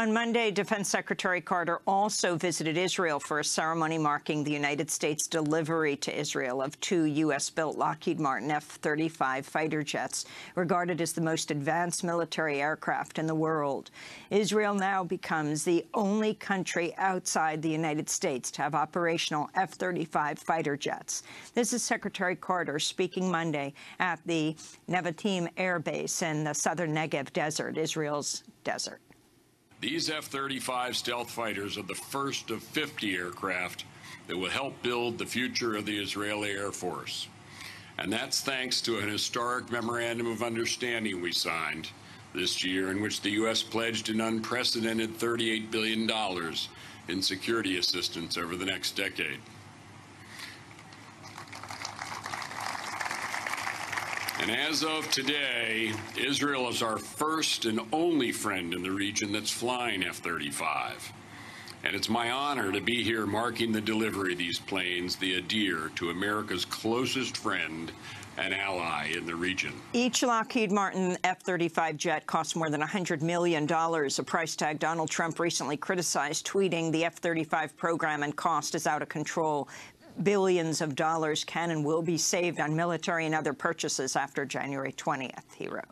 On Monday, Defense Secretary Carter also visited Israel for a ceremony marking the United States delivery to Israel of two U.S.-built Lockheed Martin F-35 fighter jets, regarded as the most advanced military aircraft in the world. Israel now becomes the only country outside the United States to have operational F-35 fighter jets. This is Secretary Carter speaking Monday at the Nevatim Air Base in the southern Negev Desert, Israel's desert. These F-35 stealth fighters are the first of 50 aircraft that will help build the future of the Israeli Air Force. And that's thanks to an historic memorandum of understanding we signed this year in which the U.S. pledged an unprecedented $38 billion in security assistance over the next decade. And as of today, Israel is our first and only friend in the region that's flying F-35. And it's my honor to be here marking the delivery of these planes, the Adir, to America's closest friend and ally in the region. Each Lockheed Martin F-35 jet costs more than $100 million, a price tag Donald Trump recently criticized, tweeting the F-35 program and cost is out of control billions of dollars can and will be saved on military and other purchases after January 20th, he wrote.